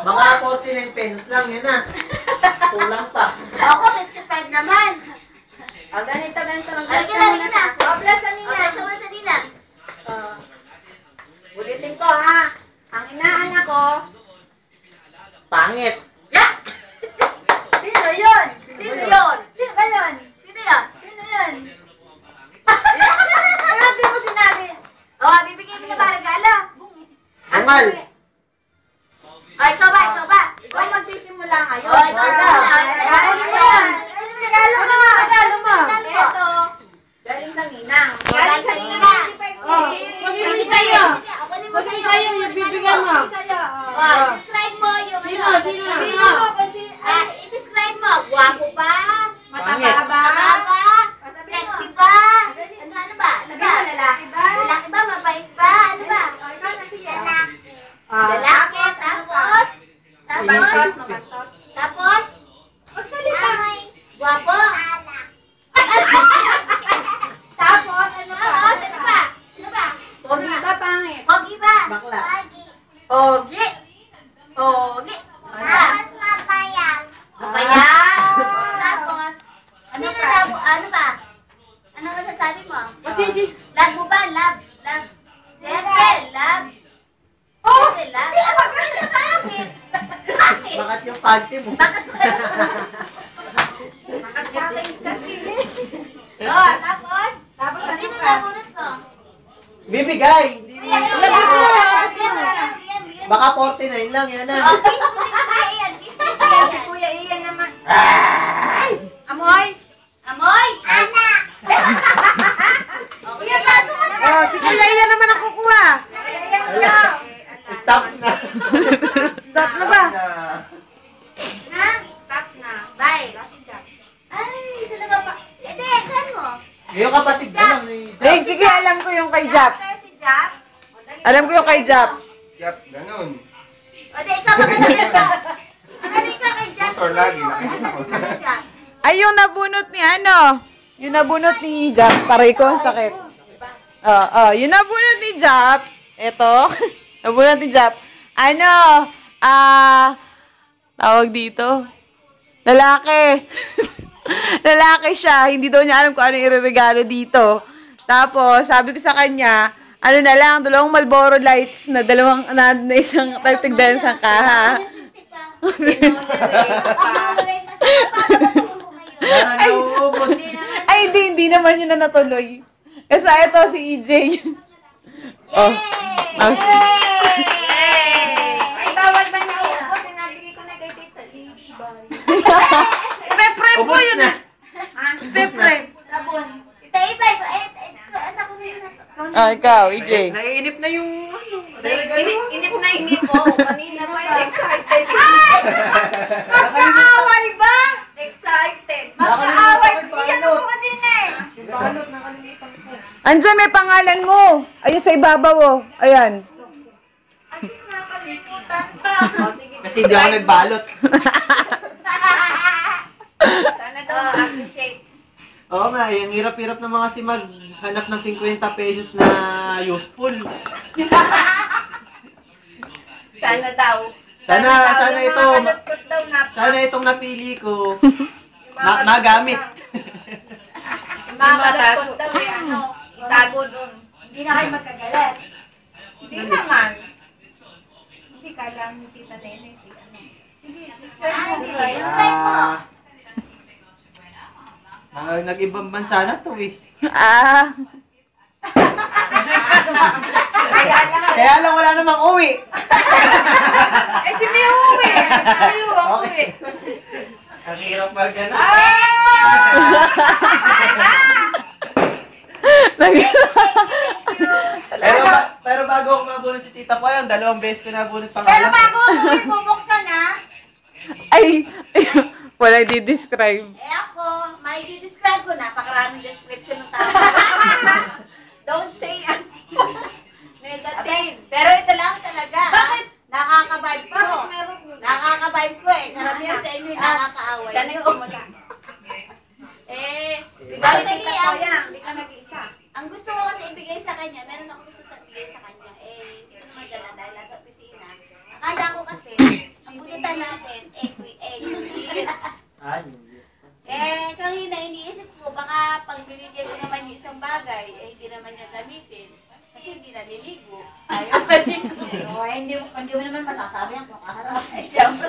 Mga 49 pesos lang, yan na. Kulang pa. Ako, 55 naman. O, ganito, ganito. Ay, Mag-bless kailan ka muna na? sa... O, Okay, niya. sa. Oh. Ulitin ko, ha? Ang inaanak ko, Pangit. sino yun? Sino yun? Sino ba yun? Sino yun? Sino yun? Eh, ba't di mo sinabi? Oh, bibigyan mo na ba regalo? Bungal. Oh, ikaw ba? Ikaw ba? Ikaw magsisimula ngayon. Oh, ikaw na. Regalo mo yan. Regalo mo. Regalo mo. Regalo mo. Ito. Galing sa ninang. Galing sa ninang. Oh, Kunin mo sa'yo. Kunin mo sa'yo. yung bibigyan mo. Sa'yo. Oh, describe mo yung Sino? ano. Sino? Sino? Kasi, Ah, i-describe mo. Guwapo ba? mataba ba? Tama ba? Sabihin mo. Sexy ba? Sabihin Ano, ano ba? Ano Sabihin ba? mo, lalaki ba? Lalaki ba? Mabait ba? Ano ba? Oh, ikaw na, sige. Ah, Lalaki. Tapos? Tapos? Mabantot, mabantot. Tapos? Magsalita. Guwapo? Tapos, ano pa? Tapos? Ano ba? Ano ba? Pogi ba, pangit? Pogi ba? Bakla. Pogi. Pogi. Tapos mapayang. Mapayang. Tapos? Ano Sino pa? labo? Ano ba? Ano masasabi mo? Sisi. Love mo ba? Love. Love. Siyempre, love. Siyempre, love. Bakit? Bakit? Bakit yung panty mo? Bakit? Nakakais kasi. Oh, tapos? Tapos, ano Sino pa? nabunot mo? Bibigay. Hindi mo. Ayan, ayan, ayan, ayan, ayan, ayan. Baka 49 lang, yan na. Oh, kiss mo si Kuya Ian. Kiss mo si Kuya Ian. Kuya Ian naman. Ay! Amoy. Amoy? Anak! Okay, pasok na. Oh, si Kuya Ian naman ang kukuha. Kuya Ian kuya. Stop na. Stop na ba? Ha? Stop na. Bye. Last job. Ay, sila ba pa? Hindi, kan mo. Ngayon ka pa si Galang. eh. Hey, sige, alam ko yung kay. After si Jap. Alam ko yung kay Jap. Yap, ganun. O, di, ikaw maganda kay Jap. Maganda ka kay Jap. Motor lagi, Ano, nakikita ko. Ay, yung nabunot ni ano? Yung nabunot ni Jap. Paray ko, ang sakit. Oo, oh, yung nabunot ni Jap. Ito. nabunot ni Jap. Ano? Ah, tawag dito. Lalaki. Lalaki siya. Hindi daw niya alam kung ano ireregalo dito. Tapos, sabi ko sa kanya, ano na lang, dalawang Marlboro lights na dalawang, na, na isang typing din sa kaha. Nauubos. Ay, hindi, hindi naman yun na natuloy. Kasi ito, si EJ. oh. Yay! Ay, bawal ba na upo? Sinabigay ko na kay Tita Libay. Pepre Ubos na. Ha? Pepre. Sabon. Ito, iba, iba. Eh, eh, anak ko rin na. Oh, ikaw, EJ. Naiinip na yung ano. Inip, inip na inip ko. Kanina pa yung excited. Ay! Magkaaway ba? Excited. Magkaaway. Iyan ako kanina eh. Yung balot, nakalimutan ko. Andyan, may pangalan mo. Ayun, sa ibabaw, oh. Ayan. Asis nakalimutan pa. O, sige. Kasi hindi ako nagbalot. Sana daw ma-appreciate. Oo nga, yung hirap-hirap ng mga si maghanap ng 50 pesos na useful. Sana daw. Sana, sana Yung ito, daw sana itong napili ko, ma- magamit. Malutpot daw eh, ano, itago dun. Hindi na kayo magkagalit. Hindi naman. Hindi ka lang ni Tita Nene. Si ano. Sige, Ah, di ba? Describe mo. Ah, nag-ibang bansa na to eh. Ah. Kaya lang. Kaya lang wala namang uwi. Eh, si Mio, eh. Tayo, Okay. Ang hirap magana. Pero, ba- pero bago ako mabunod si Tita Poy, ang dalawang beses ko nabunod Pero pangalan. bago umuwi, bubuksan ha. Ay, wala di-describe. Eh ako, may di-describe ko. Napakaraming description ng tao. Don't say ano. Negative. Pero ito lang talaga. Bakit? Nakaka-vibes ko. Nakaka-vibes ko eh. Karamihan sa inyo yung nakakaaway. Siya nagsimula. Eh, Di ba. Hindi ka nag-iisa. ang gusto ko kasi ibigay sa kanya, meron ako gusto sa ibigay sa kanya. Eh, hindi ko naman dala dahil nasa opisina. Akala ko kasi, O, eh, hindi, hindi mo naman masasabi ang kung kaharap. Ay, siyempre.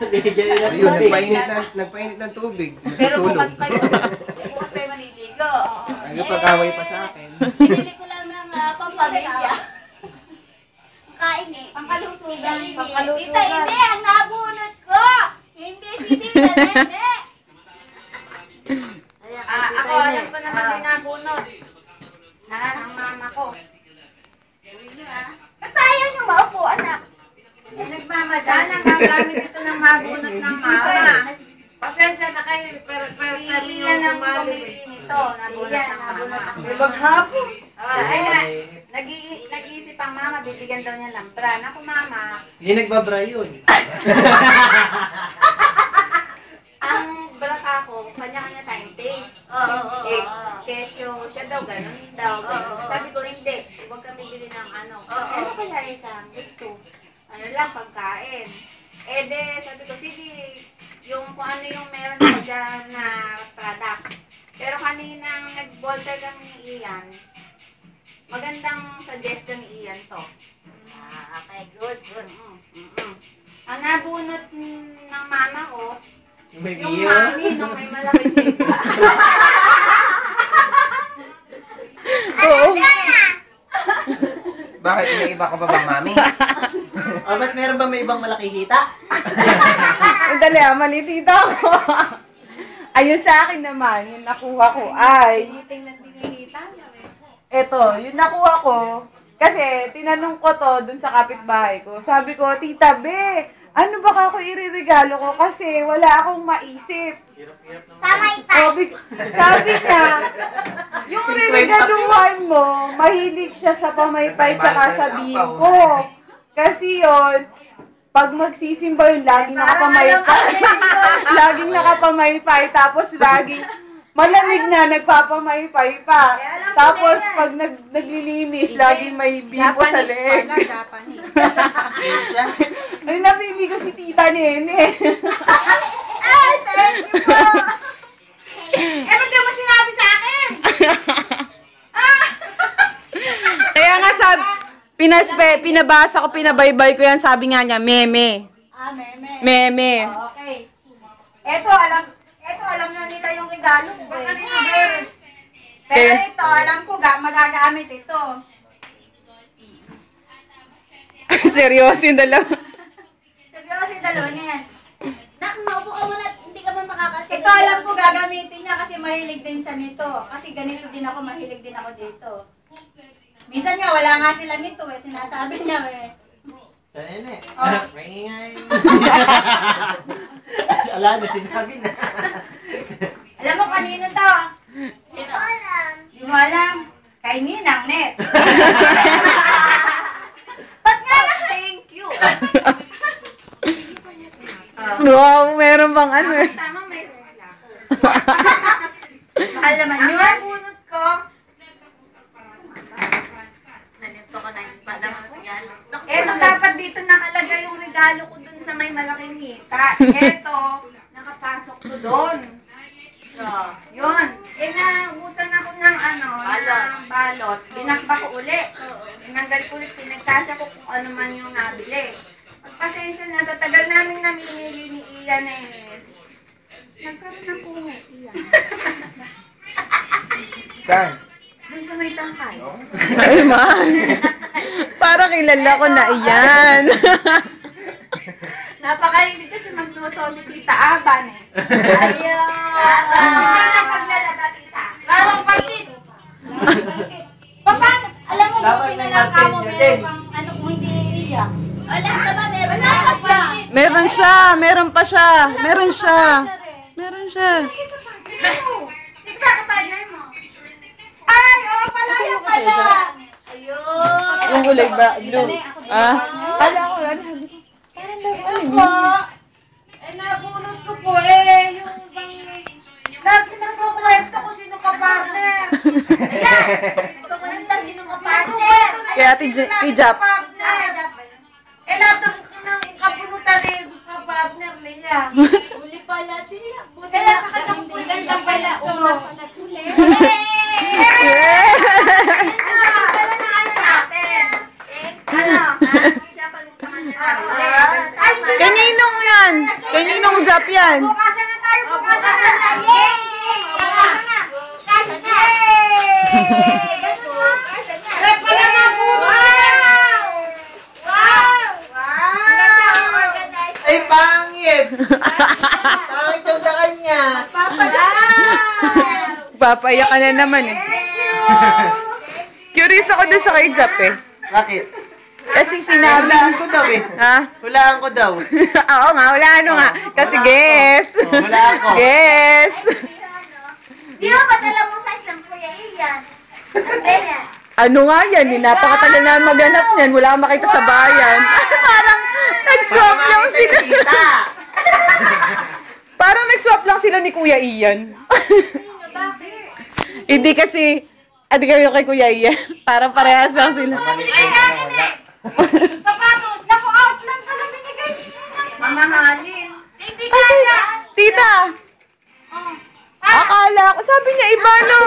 Ayun, nagpainit ng, nagpainit ng tubig. Pero bukas kayo. Bukas kayo maliligo. Ano pag-away pa sa akin? Binili ko lang ng uh, pampamilya. Kain eh. Pangkalusugan. Tita Pangkalusugan. Ine, ang nabunot ko! Hindi si Tita Nene! Ah, ako, alam ko naman din nabunot. Ah, ang mama ko. Maupo, anak? Eh, nagmamadali. Sana gagamit ito ng mabunot ng mama. Pasensya na kayo, pero pero Si sabi niyo Ian ang sumali. pumili nito, nabunot ng mama. ng May maghapon. Ah, nag- nag-iisip ang mama, bibigyan daw niya lambran. Ako, mama, Hindi nagbabra yun. ang braka ko, kanya-kanya tayong taste. Oo, oo, Eh, oo. kesyo, siya daw, ganun daw. Sabi Yung may yung beer. mami nung may malaking tiga. Oo. Bakit may iba ka ba bang mami? Ah, ba't meron ba may ibang malaki hita? Dali ah, mali tita ko. Ayun sa akin naman, yung nakuha ko ay, Meeting na dinihita eh. eto, yung nakuha ko, kasi tinanong ko to dun sa kapitbahay ko. Sabi ko, Tita Be, ano ba ako iririgalo ko kasi wala akong maisip. Sabi, sabi niya, yung ririgaluhan mo, mahilig siya sa pamaypay tsaka sa bingko. Kasi yon pag magsisimba yun, laging nakapamaypay. laging nakapamaypay, tapos laging malamig na, nagpapamaypay pa. Tapos pag nag, naglilinis, laging may bimpo sa leeg. pala, Japanese. Asia. Ay, napili ko si Tita Nene. Ay, thank you po! Eh, ba't di mo sinabi sa akin? Kaya nga sabi, pinaspe, pinabasa ko, pinabaybay ko yan, sabi nga niya, meme. Ah, meme. Meme. Oh, okay. Eto, alam, eto, alam na nila yung regalo ko. Eh. Pero Eh. ito, alam ko, ga, magagamit ito. Seryoso yung dalawa. Seryoso yung dalawa niya yan. Nak, maupo ka muna. Hindi ka ba makakasagot? Ito alam ko gagamitin niya kasi mahilig din siya nito. Kasi ganito din ako, mahilig din ako dito. Minsan nga, wala nga sila nito eh. Sinasabi niya eh. Sa nene. Oh. May ingay. Ala na, sinabi na. Alam mo, kanino to? Ito alam. Di mo alam. Kay Ninang Net. Ba't nga na? Thank you. Wow, meron bang ano eh. Tama, may regla ko. Mahal naman Ang yun. ko, Nalito ko na yung padang regalo. eto dapat dito nakalagay yung regalo ko dun sa may malaking hita. Eto, nakapasok to doon. So, yun. Eh, naubusan ako ng ano, Balot. ng balot. Binakba ko uli. Tinanggal ko ulit, pinagkasya ko kung ano man yung nabili. Pagpasensya na, sa tagal namin namimili ni Ian eh, nagkaroon ng pungi, Ian. Saan? Doon sa may tangkay. Ay, Mans. Para kilala ko na iyan. Napakahilig magluto ni Tita Aban eh. Ayun. Hindi na paglalaba, Tita. Larong patit. Paano? Alam mo, buti na may lang kamo meron kang ano kung hindi iiyak. Wala ka ba? Meron Wala ka siya. Meron siya, meron pa siya. Meron siya. Meron siya. Sige ba, kapartner mo? Ay, oo pala yung pala. Ayun. Yung kulay ba? Blue. Ah? Kala ko yan. Po, eh nabunot ko po eh, yung bang... Lagi nagkukwento ko sino ka partner. Nagkukwenta sino ka partner. Kaya ati Jap. Partner. Eh lahat ng kapunutan eh, ka-partner niya. Uli pala siya. Buti Kaya na sa kanya po hindi yan iiyak lang pala. Una pala tuli. Dala na ano natin. Ano? Siya pa yan. Bukasan na tayo, bukasan na. Yay! Bukasan na. Bukasan na. Yay! Bukasan na. Eh, pala na po! Wow! Wow! Wow! Organized. Ay, pangit! pangit yung sa kanya. Papaiyak ka na naman eh. Curious ako doon sa kay Jap eh. Bakit? Kasi sinabi... Hulaan ko daw eh. Ha? Hulaan ko daw. Oo nga, wala ano nga. Kasi guess. Oh, wala ako. Guess. Di ba padala mo sa isang kuya dala. Ano nga yan eh, napakatagal na maganap niyan. Wala kang makita sa bayan. Parang nag-swap lang sila. Parang nag-swap lang sila ni Kuya Ian. Hindi kasi, adi kayo kay Kuya Ian. Parang parehas lang sila. Sapatos! Naku, out lang pala binigay. Mamahalin. Hindi Ay, tita! Tita! Akala ko, sabi niya iba no.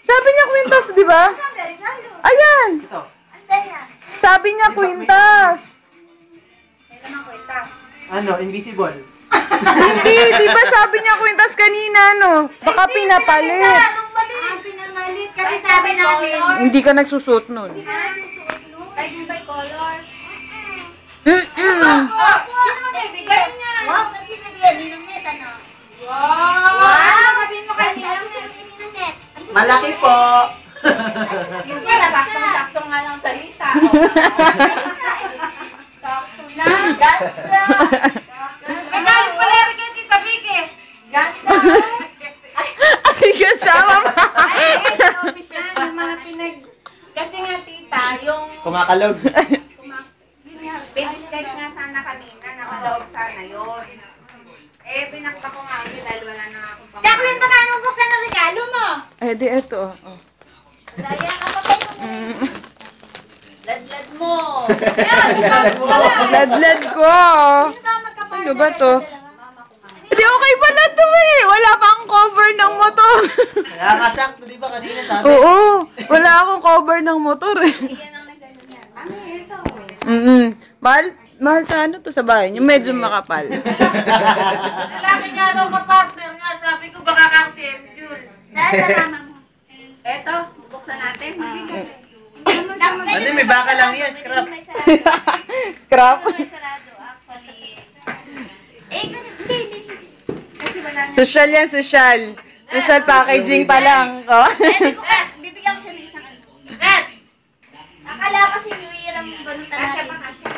Sabi niya kwintas, di ba? Ayan! Sabi niya kwintas. Ano, invisible. Hindi, di ba sabi niya kwintas kanina, no? Baka pinapalit. Anong mali? Ang pinamalit kasi sabi natin. Hindi ka nagsusot nun. Hindi ka nagsusuot, no? Like by color. Mm-mm. Wow, kasi nabigyan ni Net, ano? Wow! Wow! Sabihin mo Net. Malaki po. Yung pala, saktong-saktong nga lang salita. Sakto lang. Ganda! Nagalit pala rin kay Tita Vicky. Ganda! Ay, kasama pa. Ay, sa office yan, yung mga pinag... Kasi nga, tita, yung... Kumakalog. Baby steps nga sana kanina, nakaloob sana yun. Eh, pinakta ko nga ulit dahil wala na akong pang... Jacqueline, magkano mo buksan ang regalo mo? Eh, di eto. Oh. Daya ka pa kayo. Ladlad mo. Ladlad ko. Ano ba to? Hindi, okay pa na to eh. Wala pang cover ng motor. Kaya nga sakto, di ba kanina sabi? Oo, wala akong cover ng motor eh. Yan ang nagdala niya. Ano ito? Mm Mahal, mahal sa ano to sa bahay niyo. Medyo makapal. Lalaki nga daw ka-partner nga. Sabi ko baka kako si Jules. Saan sa mama mo? Ito, buksan natin. Ano, may baka lang yan, scrap. Scrap. Eh, ganun. Hindi, hindi, hindi. Social yan, social. Social packaging pa lang. Oh. Bibigyan ko siya ng isang ano. Akala kasi New Year ang balutan natin. pa, kasya.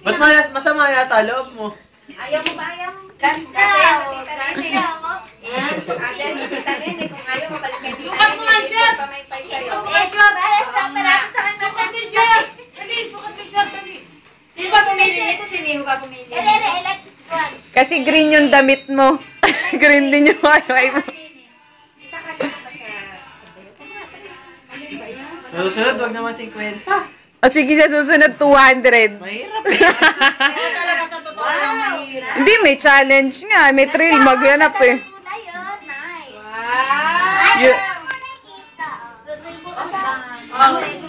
Ba't mas masama yata loob mo? Ayaw mo ba? Ayaw mo? Ganda. oh. Ganda. Ganda, oh. Yan, Asya, si Tita Nene, kung ayaw mo balik kay Tita Sukat mo nga siya. pa may pay sa'yo. Eh, sure. Alas na, malapit sa kanya. Sukat si Shirt! Dali, sukat si Shirt, dali. Sino ba pumili? Ito si Miho ba pumili? Eh, eh, I like this one. Kasi green yung damit mo. green din yung wifi mo. Susunod, wag naman 50. O sige, sa susunod 200. Mahirap eh. Talaga sa totoo lang mahirap. Hindi, may challenge nga. May thrill. Maghanap eh. Wow! May bukas ah. Oh,